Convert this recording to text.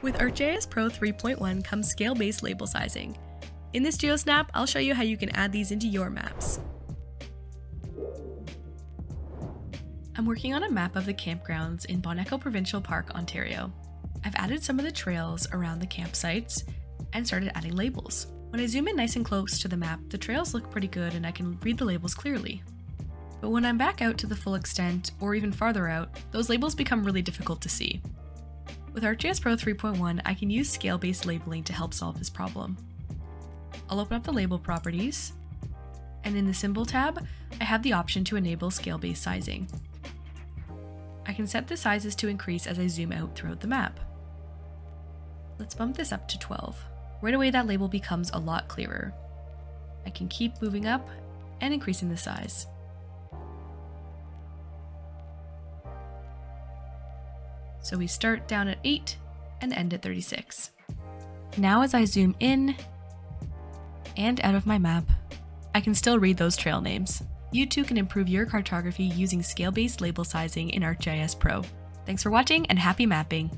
With ArcGIS Pro 3.1 comes scale-based label sizing. In this GeoSnap, I'll show you how you can add these into your maps. I'm working on a map of the campgrounds in Bon Echo Provincial Park, Ontario. I've added some of the trails around the campsites and started adding labels. When I zoom in nice and close to the map, the trails look pretty good and I can read the labels clearly. But when I'm back out to the full extent, or even farther out, those labels become really difficult to see. With ArcGIS Pro 3.1, I can use scale-based labeling to help solve this problem. I'll open up the label properties, and in the symbol tab, I have the option to enable scale-based sizing. I can set the sizes to increase as I zoom out throughout the map. Let's bump this up to 12. Right away that label becomes a lot clearer. I can keep moving up and increasing the size. So we start down at 8 and end at 36. Now as I zoom in and out of my map, I can still read those trail names. You too can improve your cartography using scale-based label sizing in ArcGIS Pro. Thanks for watching and happy mapping!